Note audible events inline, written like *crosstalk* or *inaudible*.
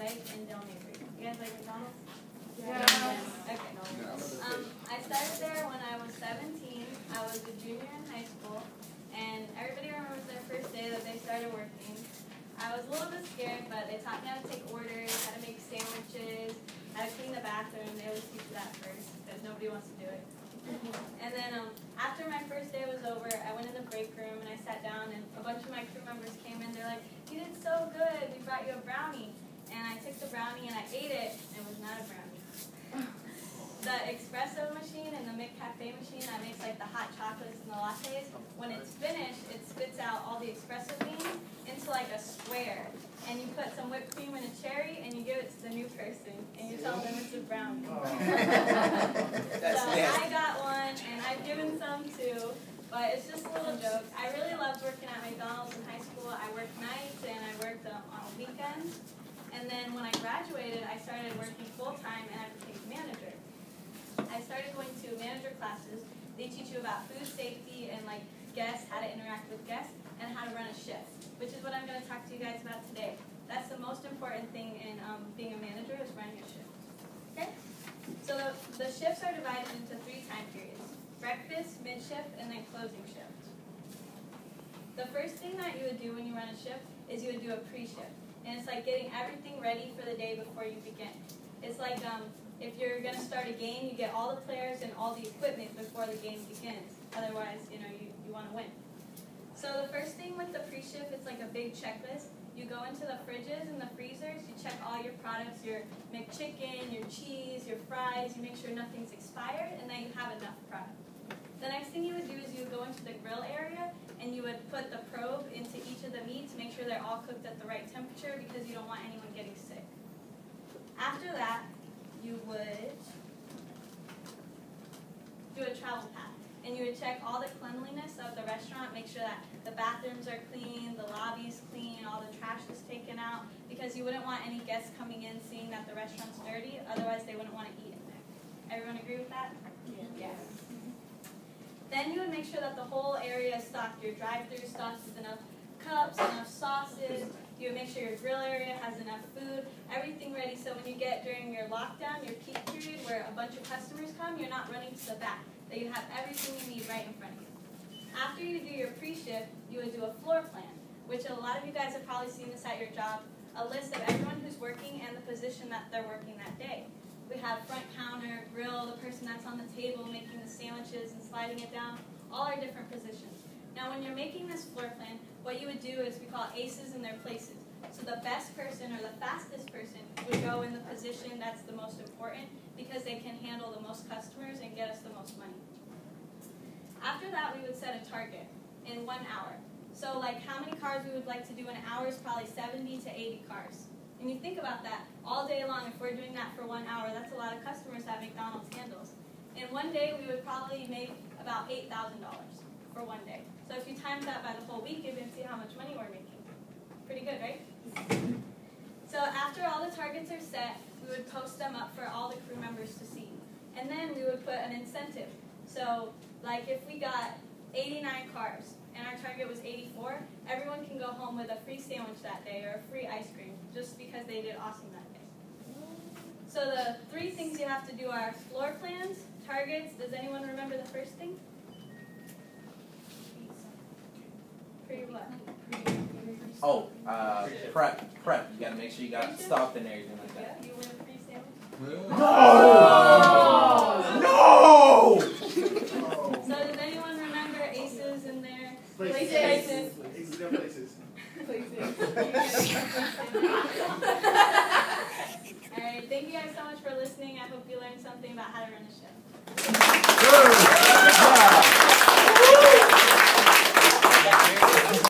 Del. You guys like McDonald's? Yeah. Okay. Um, I started there when I was 17. I was a junior in high school, and everybody remembers their first day that they started working. I was a little bit scared, but they taught me how to take orders, how to make sandwiches, how to clean the bathroom. They always teach you that first, because nobody wants to do it. And then um, after my first day was over, I went in the break room and I sat down, and a bunch of my crew members came in. They're like, "You did so good. We brought you a brownie." And I took the brownie and I ate it. and It was not a brownie. The espresso machine and the McCafe machine that makes like the hot chocolates and the lattes, when it's finished, it spits out all the espresso beans into like a square. And you put some whipped cream and a cherry and you give it to the new person and you tell them it's a brownie. *laughs* *laughs* so I got one and I've given some too, but it's just a little joke. I really loved working at McDonald's in high school. I worked nights and I worked on weekends. And then when I graduated, I started working full time and I became a manager. I started going to manager classes. They teach you about food safety and like guests, how to interact with guests, and how to run a shift, which is what I'm going to talk to you guys about today. That's the most important thing in um, being a manager is running a shift. Okay? So the, the shifts are divided into three time periods. Breakfast, mid-shift, and then closing shift. The first thing that you would do when you run a shift is you would do a pre-shift. And it's like getting everything ready for the day before you begin. It's like um, if you're going to start a game, you get all the players and all the equipment before the game begins. Otherwise, you know, you, you want to win. So the first thing with the pre-shift, it's like a big checklist. You go into the fridges and the freezers, you check all your products, your McChicken, your cheese, your fries, you make sure nothing's expired, and that you have enough product. The next thing you would do is go into the grill area and you would put the probe into each of the meats, to make sure they're all cooked at the right temperature because you don't want anyone getting sick. After that, you would do a travel path. And you would check all the cleanliness of the restaurant, make sure that the bathrooms are clean, the lobby's clean, all the trash is taken out, because you wouldn't want any guests coming in seeing that the restaurant's dirty, otherwise they wouldn't want to eat in there. Everyone agree with that? Yeah. Yes. Then you would make sure that the whole area is stocked. Your drive-through stocked with enough cups, enough sauces. You would make sure your grill area has enough food, everything ready. So when you get during your lockdown, your peak period where a bunch of customers come, you're not running to the back. That you have everything you need right in front of you. After you do your pre-shift, you would do a floor plan, which a lot of you guys have probably seen this at your job. A list of everyone who's working and the position that they're working that day. We have front counter, grill, the person that's on the table making the sandwiches and sliding it down, all our different positions. Now when you're making this floor plan, what you would do is we call aces in their places. So the best person or the fastest person would go in the position that's the most important because they can handle the most customers and get us the most money. After that, we would set a target in one hour. So like how many cars we would like to do in an hour is probably 70 to 80 cars. And you think about that, all day long, if we're doing that for one hour, that's a lot of customers that McDonald's handles. In one day, we would probably make about $8,000 for one day. So if you times that by the whole week, you can see how much money we're making. Pretty good, right? So after all the targets are set, we would post them up for all the crew members to see. And then we would put an incentive. So like if we got 89 cars and our target was 84, everyone can go home with a free sandwich that day or a free ice cream just because they did awesome that day. So the three things you have to do are floor plans, targets. Does anyone remember the first thing? Pre what? Oh, uh, prep, prep. You gotta make sure you got stuff and everything like Yeah, that. you win a free sandwich. No! So does anyone remember aces in their Places. places? Aces places. *laughs* Alright, thank you guys so much for listening. I hope you learned something about how to run a show. Good job.